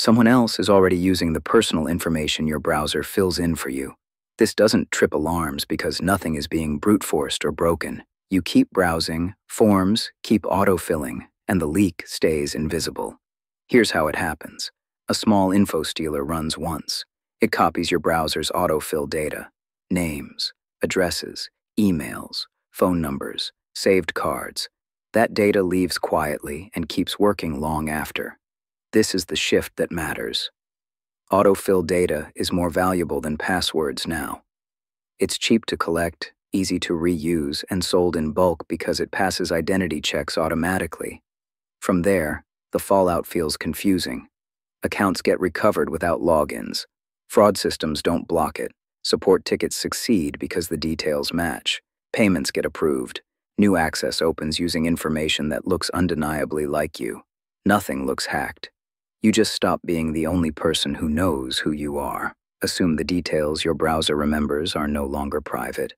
Someone else is already using the personal information your browser fills in for you. This doesn't trip alarms because nothing is being brute forced or broken. You keep browsing, forms keep autofilling, and the leak stays invisible. Here's how it happens. A small info stealer runs once. It copies your browser's autofill data, names, addresses, emails, phone numbers, saved cards. That data leaves quietly and keeps working long after. This is the shift that matters. Autofill data is more valuable than passwords now. It's cheap to collect, easy to reuse, and sold in bulk because it passes identity checks automatically. From there, the fallout feels confusing. Accounts get recovered without logins. Fraud systems don't block it. Support tickets succeed because the details match. Payments get approved. New access opens using information that looks undeniably like you. Nothing looks hacked. You just stop being the only person who knows who you are. Assume the details your browser remembers are no longer private.